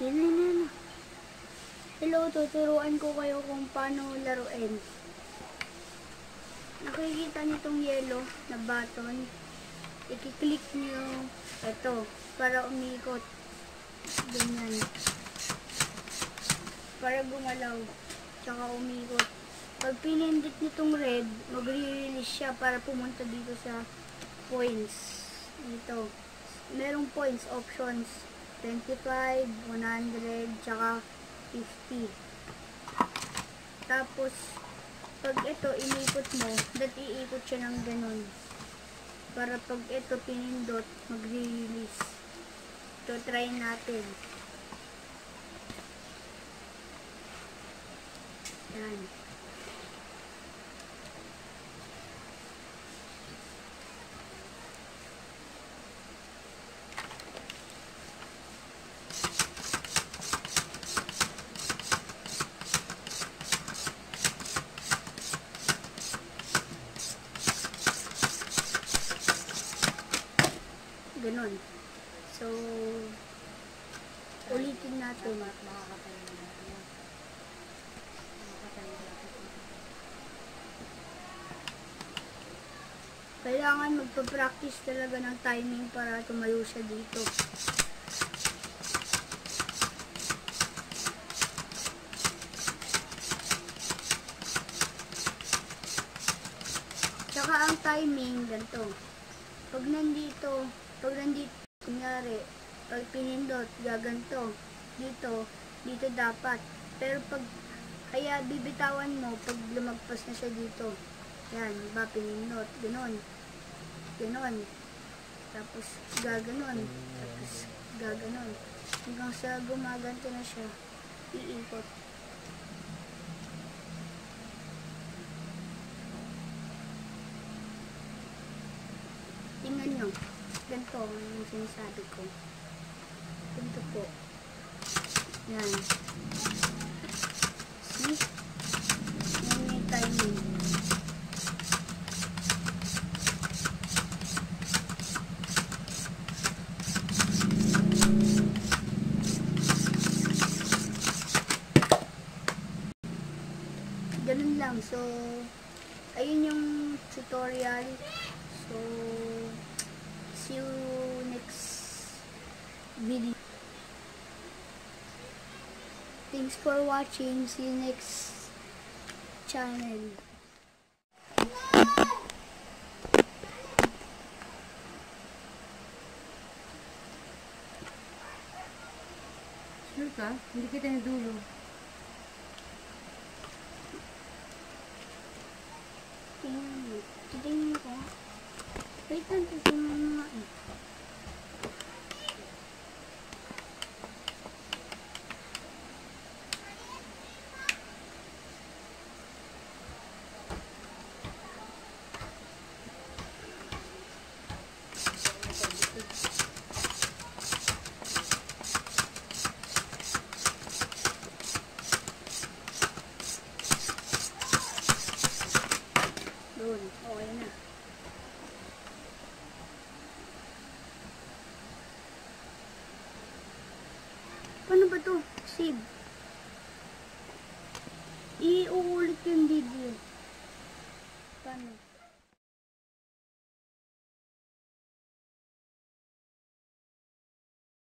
Yan na, na. Hello, tuturuan ko kayo kung paano laruin. Nakikita nitong yellow na button. I-click nyo ito para umikot. Ganyan. Para gumalaw. Tsaka umikot. Pag pinindit nitong red, magre-release siya para pumunta dito sa points. Dito. Merong points options. 25, 100, tsaka 50. Tapos, pag ito inikot mo, dat iikot siya ng ganun. Para pag ito pinindot, magre-release. Ito, try natin. Yan. Ganon. So, ulitin natin. Kailangan magpa-practice talaga ng timing para tumayo siya dito. Tsaka ang timing, ganito. Pag nandito, pag nandito, kunyari, pag pinindot, gaganto. Dito, dito dapat. Pero pag, kaya bibitawan mo pag lumagpas na siya dito. Yan, ba, pinindot, ganon. Ganon. Tapos, gaganon. Tapos, gaganon. Hanggang sa gumaganto na siya, iikot. Tingnan nyo. Ganito yung sinasabi ko. Ganito po. Yan. See? Yan yung timing. Ganun lang. So, ayun yung tutorial. So, see you next video. Thanks for watching. See you next channel. Sure ka? Hindi kita nadulo. Tingnan mo. Titingnan ko. Wait lang, titingnan mo nga eh. Doon. Okay na. Paano ba to? Save. Iuulit yung video. Paano?